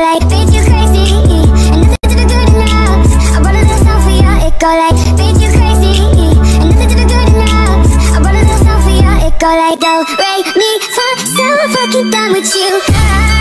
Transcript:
like, bitch, you crazy. And nothing to the good enough I brought a little song for you It go like, bitch, you crazy. And nothing to the good enough I brought a little song for you It go like, do, re, mi, fa So fucking done with you. ah,